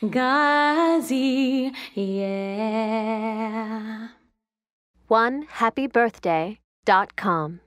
Fugazi, yeah. One happy birthday dot com.